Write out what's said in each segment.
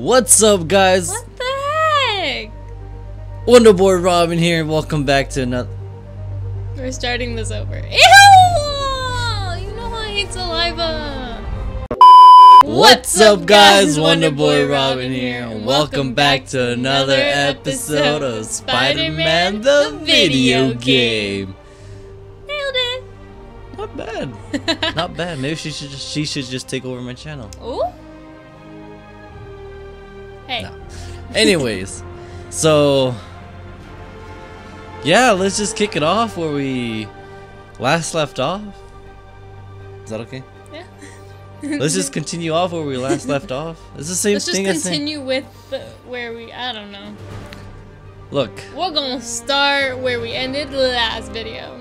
What's up, guys? What the heck? Wonderboy Robin here, and welcome back to another. We're starting this over. Ew! You know I hate saliva. What's up, guys? Wonderboy Robin here, and welcome back to another episode of Spider-Man: The Video Game. Nailed it. Not bad. Not bad. Maybe she should just she should just take over my channel. Ooh. Hey. No. Anyways, so yeah, let's just kick it off where we last left off. Is that okay? Yeah. Let's just continue off where we last left off. It's the same thing. Let's just continue with the, where we. I don't know. Look, We're gonna start where we ended the last video.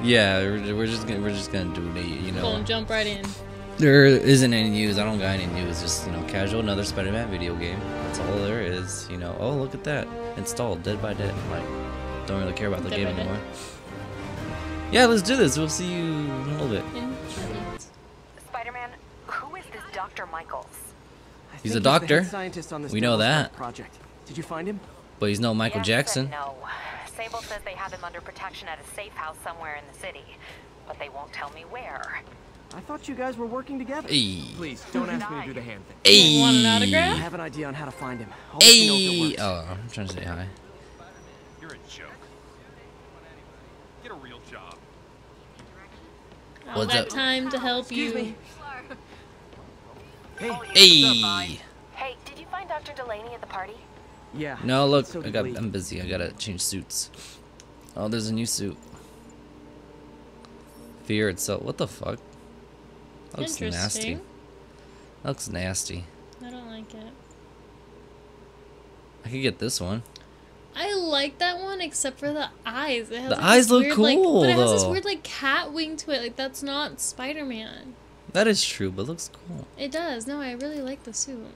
yeah, we're, we're just gonna we're just gonna do it. you know. Gonna jump right in. There isn't any news. I don't got any news. Just you know, casual another Spider-Man video game. That's all there is. You know. Oh, look at that. Installed Dead by Dead. Like, don't really care about the Dead game by Dead. anymore. Yeah, let's do this. We'll see you in a little bit. Spider-Man, who is this Dr. Michaels? He's a doctor. head scientist on this We know that. project. Did you find him? But he's no Michael Yes Jackson. no. Sable says they have him under protection at a safe house somewhere in the city, but they won't tell me where. I thought you guys were working together. Hey. Please don't ask me to do the hand thing. Hey. Want an I autograph? have an idea on how to find him. I'll let you know if it Hey. works. Oh, I'm trying to say hi. You're a joke. Get a real job. All What's that up? time to help Excuse you. me. Hey. Hey. Hey, did you find Dr. Delaney at the party? Yeah. No, look, so I did got. we. I'm busy. I gotta change suits. Oh, there's a new suit. Fear itself. What the fuck? That looks nasty. That looks nasty. I don't like it. I could get this one. I like that one except for the eyes. It has, The like, eyes look weird, like- cool, but it has this weird like cat wing to it. Like that's not Spider-Man. That is true, but looks cool. It does. No, I really like the suit.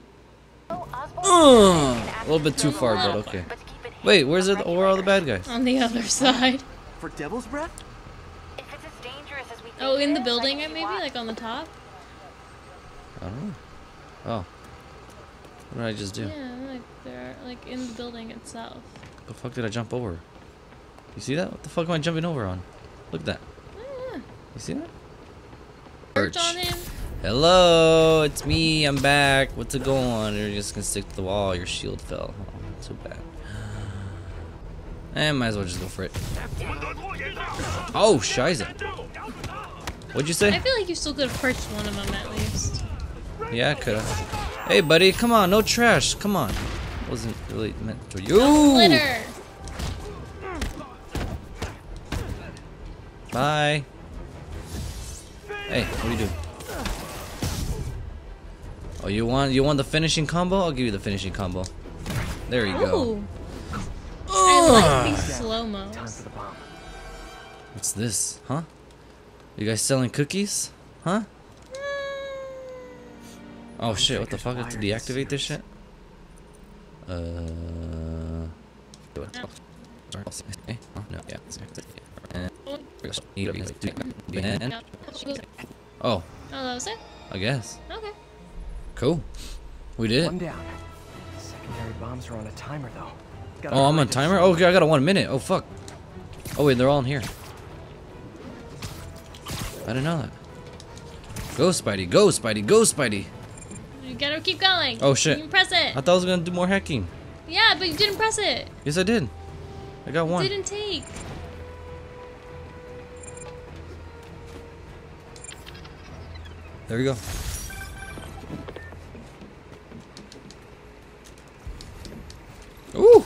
Oh, Osborn Ugh, says a little bit too far, but okay. but to keep it Wait, where's it? Where are all the bad guys? On the other side. For Devil's Breath? If it's as dangerous as we think Oh, in the building, I maybe like on the top. I don't know. Oh. What did I just do? Yeah, like they're like in the building itself. What The fuck did I jump over? You see that? What the fuck am I jumping over on? Look at that. Ah, You see that? Perch on him. Hello, it's me. I'm back. What's it going on? You're just gonna stick to the wall. Your shield fell. Oh, too bad. Eh, might as well just go for it. Oh, shiza. What'd you say? I feel like you still could have perched one of them at least. Yeah, I could've. Hey, buddy, come on. No trash. Come on. Wasn't really meant for you. Glitter. Bye. Hey, what do you do? Oh, you want you want the finishing combo? I'll give you the finishing combo. There you go. Ooh. I like these slow mos. For the bomb. What's this? Huh? You guys selling cookies? Huh? Oh shit, what the fuck? I have to deactivate this shit? Uh. do it. Oh. Oh, yeah. Oh, Oh, that was it? I guess. Okay. Cool. We did One it. down. Secondary bombs are on a timer though. Oh, I'm on timer? Oh, okay, I got a one minute. Oh, fuck. Oh, wait, they're all in here. I didn't know that. Go, Spidey. Go, Spidey. Go, Spidey. You gotta keep going. Oh, shit. You press it. I thought I was gonna do more hacking. Yeah, but you didn't press it. Yes, I did. I got one. Didn't take. There we go. Ooh.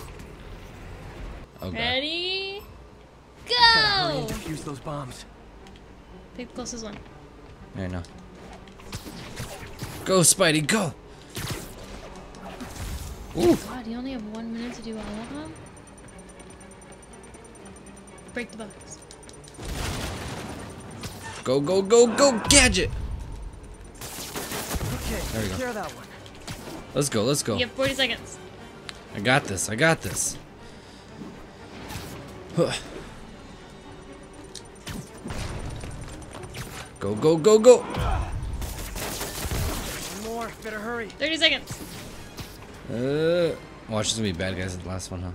Oh, God. Ready? Gotta hurry Go! and defuse those bombs. Pick the closest one. There, know. Go, Spidey, go! Ooh. Ah, God, you only have one minute to do all of them? Break the box. Go, go, go, go, gadget! Okay, There we go. take that one. Let's go, let's go. You have 40 seconds. I got this, I got this. Huh. Go, go, go, go! More. Better hurry. 30 seconds. Uh, watch, there's gonna be bad guys in the last one, huh?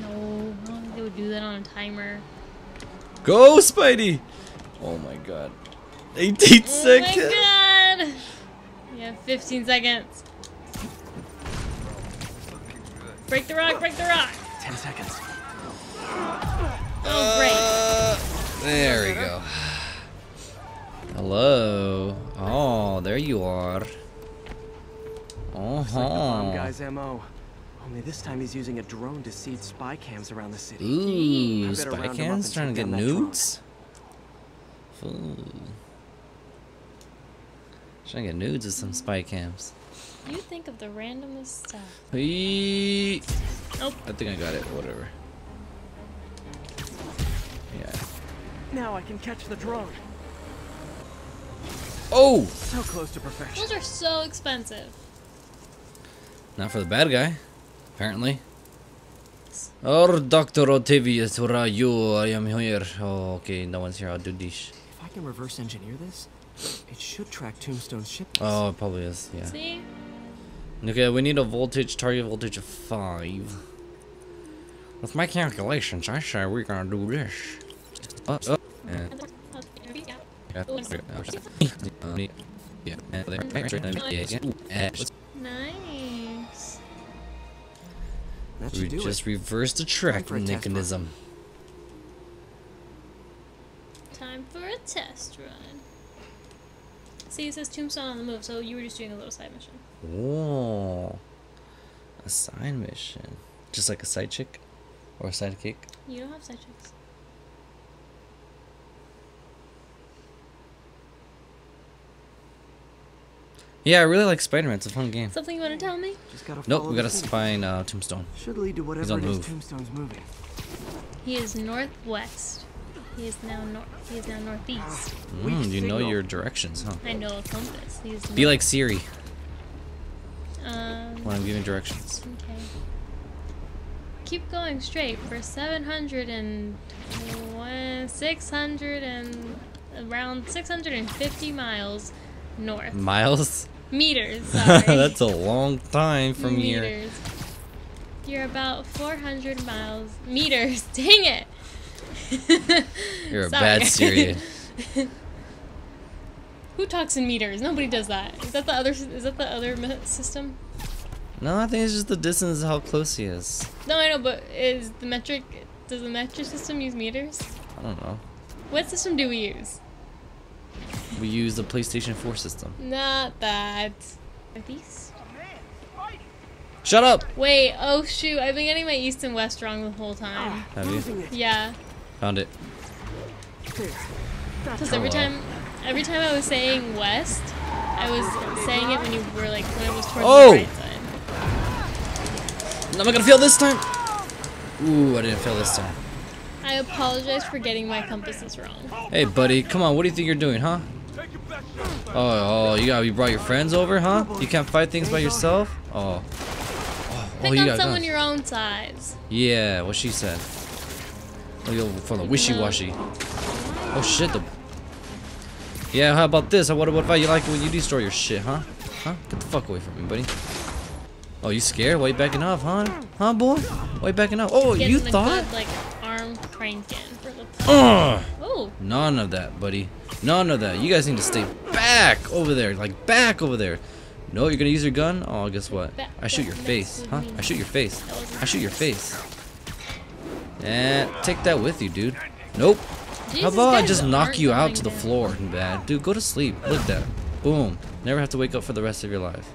No, I don't think they would do that on a timer. Go, Spidey! Oh my god. 18 Oh seconds! Oh my god! You have 15 seconds. Break the rock, break the rock! Ten seconds. There you are. Oh, Looks like the bomb huh. guy's MO. Only this time he's using a drone to seed spy cams around the city. Ooh, spy round 'em up cams trying to get down that drone. nudes? Ooh. Trying to get nudes with some spy cams. You think of the randomest stuff. Hey. Nope. I think I got it. Whatever. Yeah. Now I can catch the drone. Oh! So close to perfection. Those are so expensive. Not for the bad guy, apparently. Or Dr. Octavius, where are you? I am here. Oh, okay, no one's here. I'll do this. If I can reverse engineer this, it should track Tombstone's ship. Oh, it probably is, yeah. See? Okay, we need a voltage, target voltage of 5. With my calculations, I say we're gonna do this. Uh, uh, yeah. Nice. We just it. reversed the Time for a tracking test run. mechanism. Time for a test run. See, it says Tombstone on the move, so you were just doing a little side mission. Whoa. A side mission. Just like a side chick? Or a sidekick? You don't have side chicks. Yeah, I really like Spider-Man. It's a fun game. Something you want to tell me? Just gotta Nope, we the gotta city. find uh, Tombstone. Should lead to on whatever the move. Tombstone's moving. He is northwest. He is now north. He is now northeast. Mm, you know your directions, huh? I know a compass. He is Be like Siri Um. when I'm giving directions. Okay. Keep going straight for 700 and one- 600 and around 650 miles north. Miles? Meters. That's a long time from here. You're about 400 miles. Meters. Dang it. You're a Sorry. bad Siri. Who talks in meters? Nobody does that. Is that the other? Is that the other system? No, I think it's just the distance, how close he is. No, I know, but is the metric? Does the metric system use meters? I don't know. What system do we use? We use the PlayStation 4 system. Not that. Northeast. Shut up! Wait. Oh shoot! I've been getting my east and west wrong the whole time. Ah, have you? Yeah. Found it. Because every time, every time I was saying west, I was saying it when you were like when it was towards Oh! the right side. Am I gonna fail this time? Ooh, I didn't fail this time. I apologize for getting my compasses wrong. Hey, buddy, come on. What do you think you're doing, huh? Oh, oh, you got you brought your friends over, huh? You can't fight things by yourself? Oh. Oh, oh Pick you on got someone guns. your own size. Yeah, what she said. Oh, you from the wishy-washy. Oh shit. The... Yeah, how about this? What, what if I you like when you destroy your shit, huh? Huh? Get the fuck away from me, buddy. Oh, you scared? Why you backing off, huh? Huh, boy? Why you backing off? Oh, you thought? Good, like arm cranking for the. Oh, None of that, buddy. None of that. You guys need to stay back over there. Like, back over there. No, you're gonna use your gun? Oh, guess what? I shoot your face. Huh? I shoot your face. I shoot your face. And take that with you, dude. Nope. How about I just knock you out to the floor, bad? Dude, go to sleep. Look at that. Boom. Never have to wake up for the rest of your life.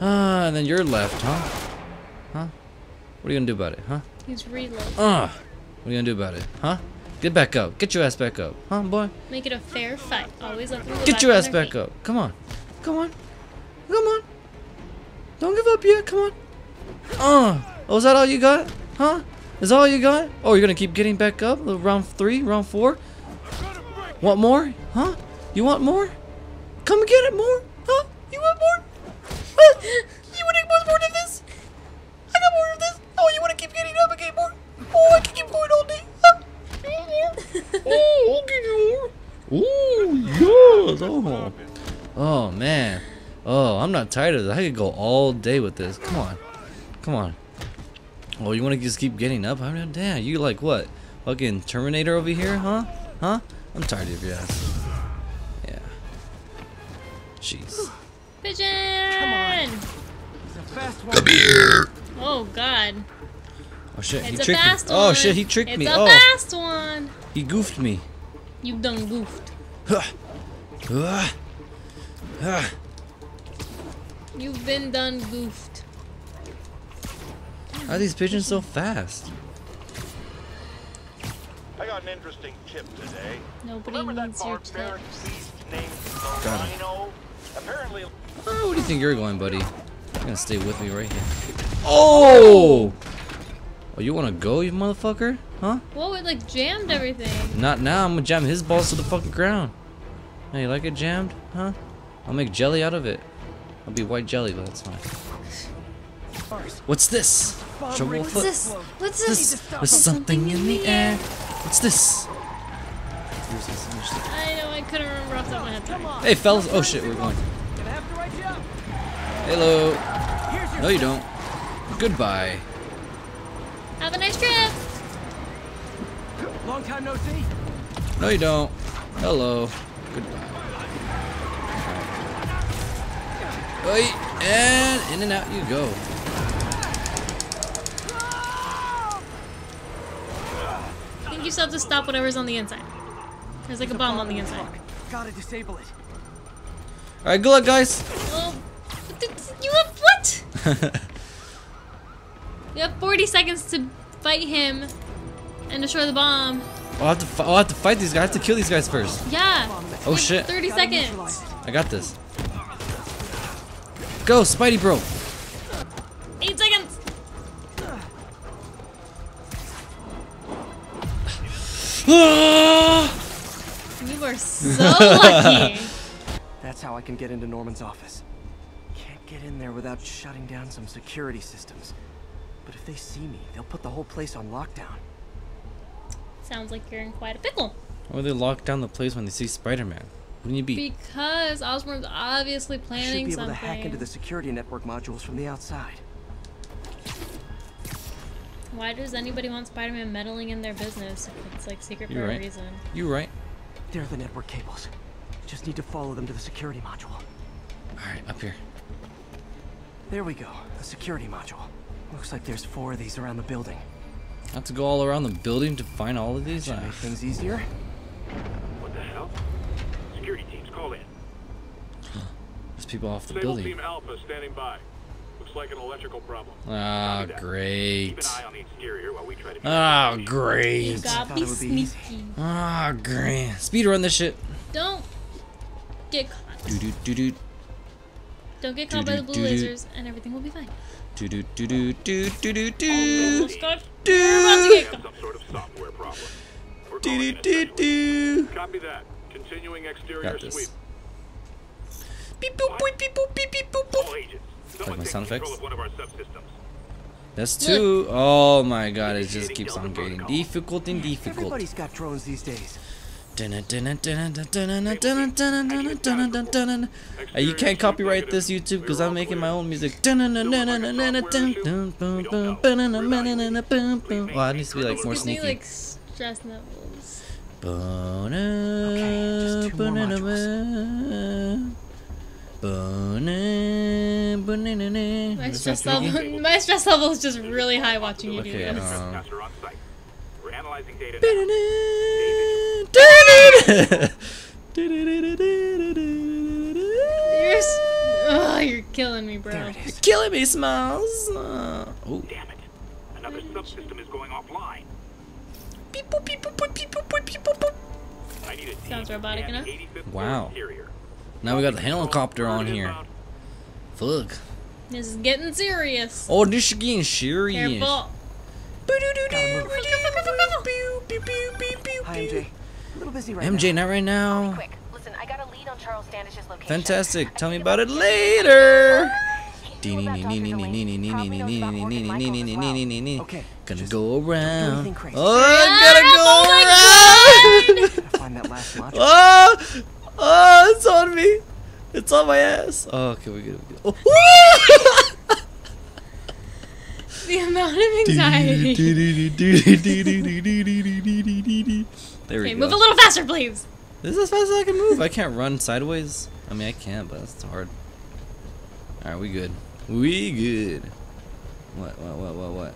Ah, and then you're left, huh? Huh? What are you gonna do about it, huh? He's reloading. Ah. What are you gonna do about it, huh? Get back up. Get your ass back up. Huh, boy? Make it a fair fight. Always let them Get your ass back feet. up. Come on. Come on. Come on. Don't give up yet. Come on. Uh. Oh, is that all you got? Huh? Is that all you got? Oh, you're gonna keep getting back up? Round three? Round four? Want more? Huh? You want more? Come get it more? Huh? You want more? Huh? You want more than this? I got more of this. Oh, you wanna keep getting up and get more? Oh, I can keep going all day. Huh? Oh, I'll give you more. Ooh, yes. Oh. Oh man. Oh, I'm not tired of this. I could go all day with this. Come on. Come on. Oh, you want to just keep getting up? I mean, damn, you like what? Fucking Terminator over here, huh? Huh? I'm tired of your ass. Yeah. Jeez. Pigeon! come a fast one. Oh god. Oh shit, he It's a tricked fast me. one. Oh shit, he tricked it's me. a Oh, fast one. he goofed me. You've done goofed. Huh. You've been done goofed. How are these pigeons so fast? I got an interesting tip today. Nobody Remember that needs your barbaric tips. beast named Got him. Rhino? Apparently, Oh, where do you think you're going, buddy? You're gonna stay with me right here. Oh! Oh, you wanna go, you motherfucker? Huh? Whoa, it like jammed everything. Not now. I'm gonna jam his balls to the fucking ground. Hey, you like it jammed? Huh? I'll make jelly out of it. I'll be white jelly, but that's fine. What's this? Trouble What's foot. this? What's This this? there's something in the air. What's this? I know, I couldn't remember off the top of my head. Sorry. Hey, fellas. Oh shit, we're going. Gonna have to write you up. Hello. No, you don't. Goodbye. Have a nice trip. long time no see. No, you don't. Hello. Goodbye. Wait, and in and out you go. I think you still have to stop whatever's on the inside. There's like a bomb on the inside. Gotta disable it. All right, good luck, guys. Oh, you have what? You have 40 seconds to fight him and destroy the bomb. I'll have to. Fi- I'll have to fight these guys. I have to kill these guys first. Yeah. Oh like shit! 30 seconds. I got this. Go, Spidey, bro. Eight seconds. Ah! You are so lucky. That's how I can get into Norman's office. Can't get in there without shutting down some security systems. But if they see me, they'll put the whole place on lockdown. Sounds like you're in quite a pickle. Why would they lock down the place when they see Spider-Man? Wouldn't you be? Because Osborn's obviously I should be able something. to hack into the security network modules from the outside. Why does anybody want Spider-Man meddling in their business if it's like secret You're for right. a reason? You right. They're the network cables. Just need to follow them to the security module. All right, up here. There we go. The security module. Looks like there's four of these around the building. I have to go all around the building to find all of these. Should make things easier. what the hell? Security teams, call in. there's people off the Sable building. Team Alpha standing by. Looks like an electrical problem. Ah, Copy that. great. Keep an eye on the exterior while we try to. Ah, You great. gotta be it would be easy. sneaky. Ah, great. Speed run this shit. Don't get caught. Do do do do don't get caught by the blue lasers, and everything will be fine. Do do do do do do do do. Do. Do do do do. Copy that. Continuing exterior Got this. sweep. Beep boop boop beep boop beep beep boop boop. Like my sound effects. That's two. Oh my god, it just keeps on getting difficult and difficult. Everybody's got drones these days. You can't copyright this YouTube because I'm making my own music. Well, it needs to be like more sneaky. like stress levels. just two more My stress level. My stress level is just really high watching you do Okay, this. um, Trespasser on site. We're analyzing data. You're, oh, you're killing me, bro. There it is. Killing me, Smiles. Uh, oh. Damn it. Another subsystem is going offline. Beep, boop, beep, boop, boop, beep, boop, boop, beep, boop, boop. I need a Sounds robotic enough. Wow. interior. Now we got the helicopter on here. inbound. Fuck. This is getting serious. Oh, this is getting serious. Careful. Hi, MJ. A little busy right now. MJ, not right now. Quick, listen, I got a lead on Charles Standish's location. Fantastic. Tell me about it later. He knew about Dr. Delaney. Probably knows about Morgan Michaels as well. Okay. Gonna go around. Oh, Ah, I gotta go around. Find that last module. Oh, oh, it's on me. It's on my ass. Oh, okay, we good. We good. Oh. The amount of anxiety. There we Okay, go. move a little faster, please. This is as fast as I can move. I can't run sideways. I mean, I can, but that's hard. Alright, we good. We good. What, what, what, what, what?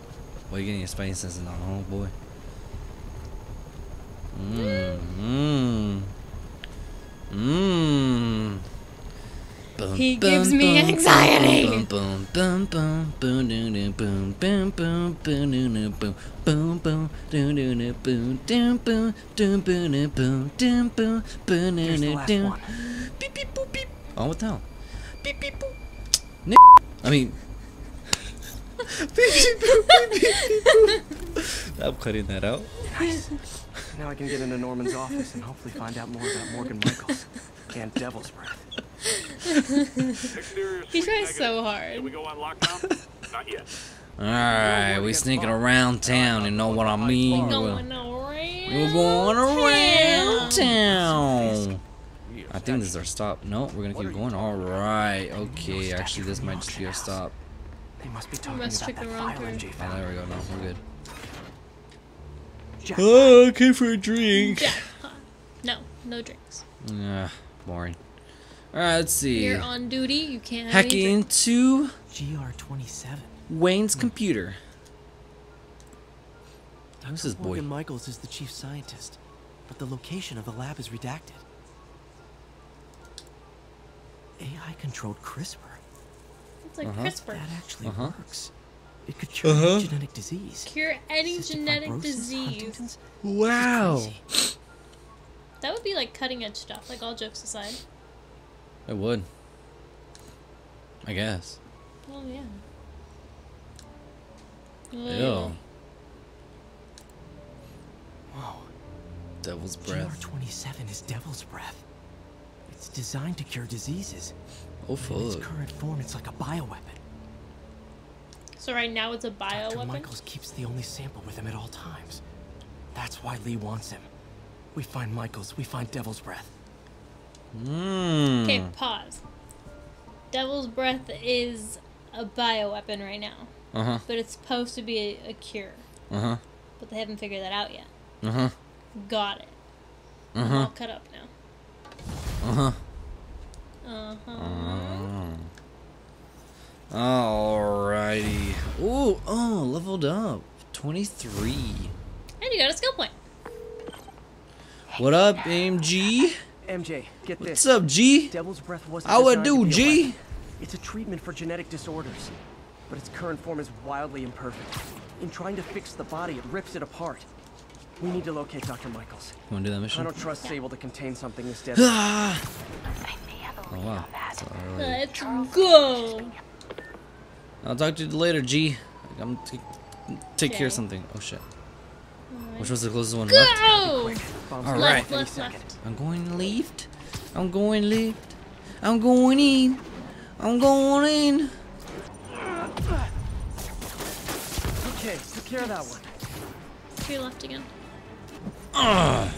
What are you getting your spidey senses on, oh boy? Mmm, mmm. Mmm. Boom, He boom, gives me boom, anxiety. Boom, boom, boom, boom, boom, doo, doo, boom, boom, boom, boom, doo, doo, boom, boom, boom, boom, doo, boom, doo, boom, doo, boom, doo, boom, boom, doo, Here's the doo, last doo. one. Beep, beep, boop, beep. Oh, what the hell? Beep, beep, boop. Nick. I mean. beep, beep, boop, beep, beep, beep, boop. I'm cutting that out. Now I can get into Norman's office and hopefully find out more about Morgan Michaels and Devil's Breath. Exterior He tries negative. so Can hard. we go on lockdown? Not yet. Alright, we sneaking around town, you know what I mean? We're Going around. we're going around town. town. I think this is our stop. No, we're gonna keep going. Alright, okay. Actually, this might just be our stop. They must be talking must about the wrong file turn. Oh, there we go. No, we're good. Oh, okay for a drink. Jackpot. No, no drinks. Yeah, boring. Alright, let's see. You're on duty. You can't have any Hacking into GR27. Wayne's computer. Who's Dr. this boy? Morgan Michaels is the chief scientist, but the location of the lab is redacted. AI-controlled CRISPR. It's like Uh-huh. CRISPR. That actually Uh-huh. works. It could cure Uh-huh. any genetic disease. Cure any Cystic genetic fibrosis, disease. Huntington's. Wow. That would be like cutting edge stuff. Like all jokes aside. It would. I guess. Oh yeah. Ew. Whoa. Devil's breath. GR27 is Devil's Breath. It's designed to cure diseases. Oh But in its current form, it's like a bioweapon. So right now it's a Dr. bioweapon. Michaels keeps the only sample with him at all times. That's why Lee wants him. We find Michaels, we find Devil's Breath. Mmm. Okay, pause. Devil's breath is a bioweapon right now, Uh huh. but it's supposed to be a, a cure. Uh huh. But they haven't figured that out yet. Uh huh. Got it. Uh I'm huh. all cut up now. Uh huh. Uh huh. Uh-huh. Alrighty. Ooh, oh, leveled up. 23. And you got a skill point. What up, AMG? MJ, get What's this. up, G? Devil's Breath wasn't How it do, be a G? weapon. It's a treatment for genetic disorders, but its current form is wildly imperfect. In trying to fix the body, it rips it apart. We need to locate Dr. Michaels. You wanna do that mission? I don't trust Sable to contain something this deadly. Ah! I may have a Oh wow. on that. So early. Let's go. I'll talk to you later, G. I'm t- take care of something. Oh shit. Which was the closest one left? Go! Quick, bombs All go right. Left, left, left. I'm going left. I'm going left. I'm going in. I'm going in. Okay, took care of that one. To your left again. Ugh.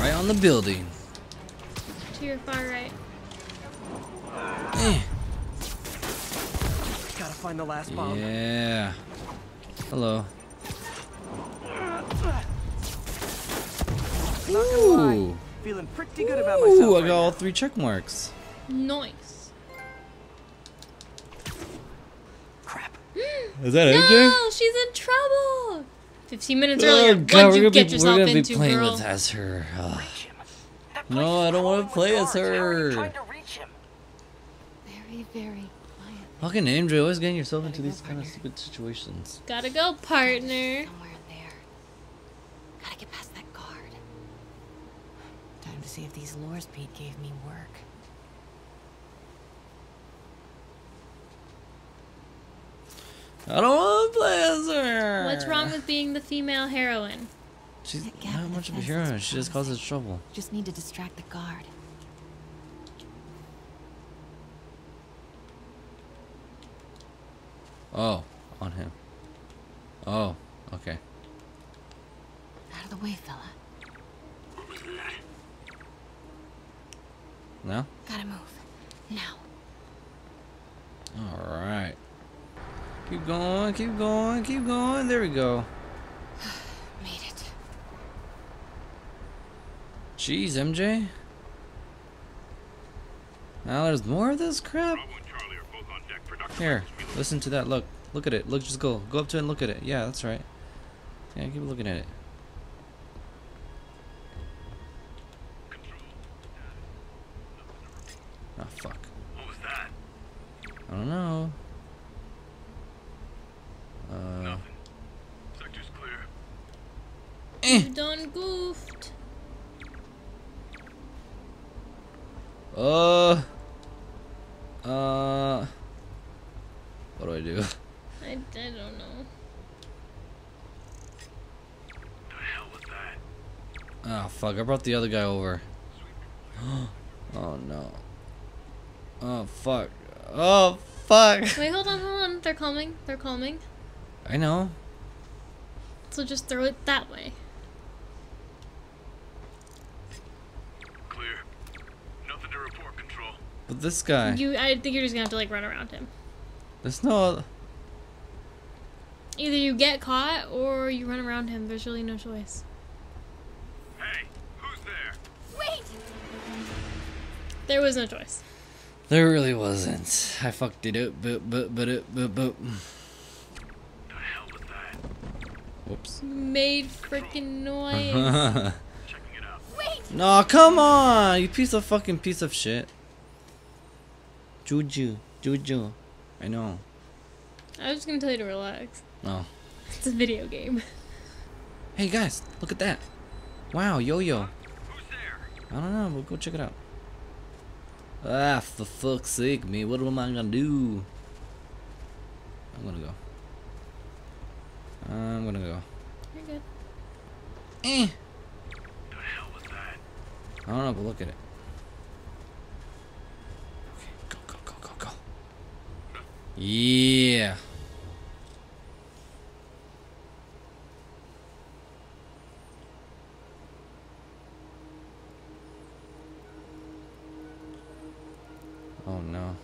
Right on the building. To your far right. Eh. Gotta find the last bomb. Yeah. Hello. Not gonna lie, Ooh. feeling pretty good about myself. Ooh, I right got all now. three check marks. Nice. Crap. Is that AJ? No, she's in trouble. 15 minutes earlier. Oh, What'd God, we're you gonna get be, yourself we're gonna into, be playing girl? with as her. Ugh. No, I don't wanna crawling with play as guards. How are you her. trying to reach him? Very, very quiet. Fucking Andrew, always getting yourself into these kind of stupid situations. Gotta go, partner. Somewhere in there. Gotta get past that guard. Time to see if these lures Pete gave me work. I don't want to play as her. What's wrong with being the female heroine? She's not much of a fence hero. She just causes trouble. Just need to distract the guard. Oh, on him. Oh, okay. Out of the way, fella. No? Gotta move. Now. Alright. Keep going, keep going, keep going. There we go. Made it. Jeez, MJ. Now there's more of this crap? Bravo and Charlie are both on deck. Production Here, lines will be listen to that. Look. Look at it. Look, just go. Go up to it and look at it. Yeah, that's right. Yeah, keep looking at it. Oh, fuck. What was that? I don't know. Uh, Nothing. Sector's clear. eh. You done goofed. Uh. Uh. What do I do? I, I don't know. The hell was that? Fuck! I brought the other guy over. oh no. Oh fuck. Oh fuck. Wait, hold on, hold on. They're coming. They're coming. I know. So just throw it that way. Clear. Nothing to report, Control. But this guy. You, I think you're just gonna have to like run around him. There's no. Either you get caught or you run around him. There's really no choice. There was no choice. There really wasn't. I fucked it up. But but but it but but. The hell was that? Whoops. Made freaking noise. Checking it out. Wait! no, come on, you piece of fucking piece of shit. Juju, Juju. I know. I was just gonna tell you to relax. No. It's a video game. Hey guys, look at that. Wow, yo-yo. Who's there? I don't know. We'll go check it out. Ah, for fuck's sake, me. What am I gonna do? I'm gonna go. I'm gonna go. You're good. Eh. The hell was that? I don't know, but look at it. Okay, Go, go, go, go, go. Yeah. Oh no.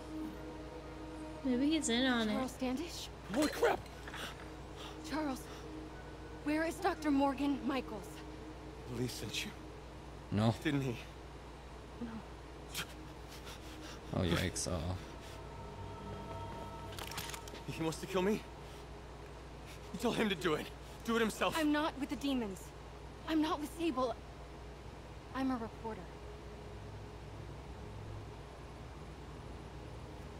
Maybe he's in on it. Charles Standish? Holy crap! Charles, where is Dr. Morgan Michaels? Lee sent you, No. didn't he? No. Oh yikes. Uh oh. He wants to kill me? You tell him to do it. Do it himself. I'm not with the demons. I'm not with Sable. I'm a reporter.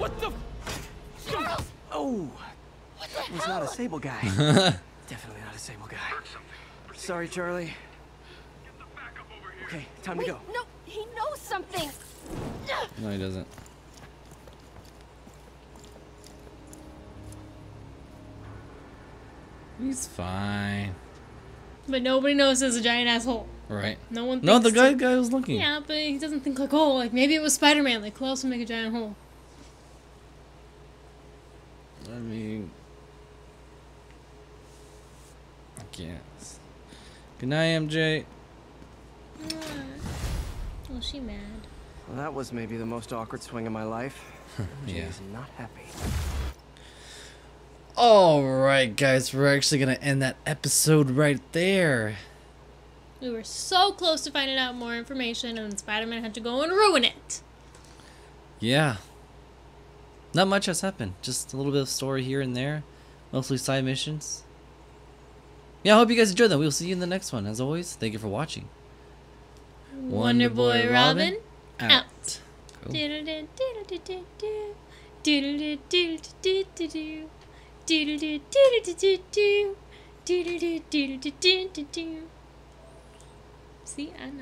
What the... Charles! Oh! He's not a Sable guy. Definitely not a Sable guy. Sorry, Charlie. Okay, time Wait, to go. no, he knows something! No, he doesn't. He's fine. But nobody knows there's a giant asshole. Right. No one. No, the guy to- guy was looking. Yeah, but he doesn't think like, oh, like maybe it was Spider-Man. Like, who else would make a giant hole? I mean, I guess. Good night, MJ. Ah. Oh, she mad. Well, that was maybe the most awkward swing of my life. Yeah. He's not happy. All right, guys, we're actually gonna end that episode right there. We were so close to finding out more information, and Spider-Man had to go and ruin it. Yeah. Not much has happened. Just a little bit of story here and there. Mostly side missions. Yeah, I hope you guys enjoyed that. We'll see you in the next one. As always, thank you for watching. Wonder Boy Robin, out. out. Cool. See, I know.